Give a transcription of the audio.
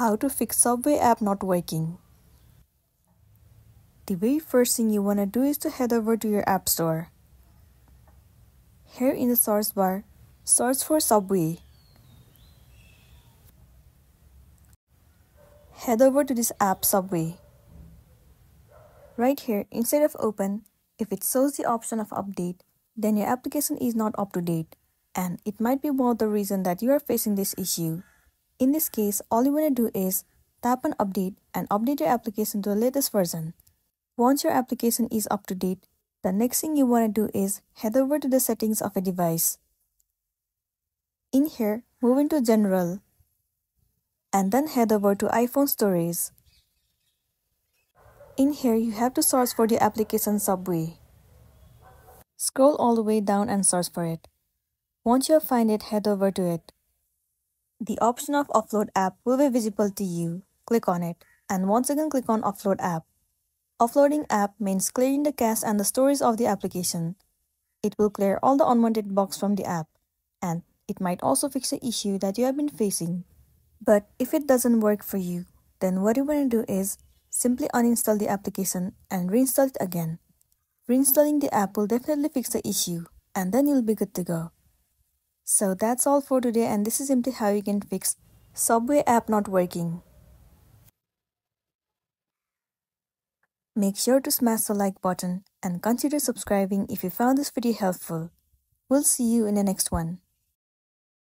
How to fix Subway app not working. The very first thing you want to do is to head over to your app store. Here in the source bar, search for Subway. Head over to this app Subway. Right here, instead of open, if it shows the option of update, then your application is not up to date and it might be one of the reasons that you are facing this issue. In this case, all you want to do is tap on update and update your application to the latest version. Once your application is up to date, the next thing you want to do is head over to the settings of a device. In here, move into general and then head over to iPhone Storage. In here, you have to search for the application Subway. Scroll all the way down and search for it. Once you find it, head over to it. The option of Offload app will be visible to you. Click on it and once again click on Offload app. Offloading app means clearing the cache and the storage of the application. It will clear all the unwanted bugs from the app and it might also fix the issue that you have been facing. But if it doesn't work for you, then what you want to do is simply uninstall the application and reinstall it again. Reinstalling the app will definitely fix the issue and then you'll be good to go. So that's all for today and this is simply how you can fix Subway app not working. Make sure to smash the like button and consider subscribing if you found this video helpful. We'll see you in the next one.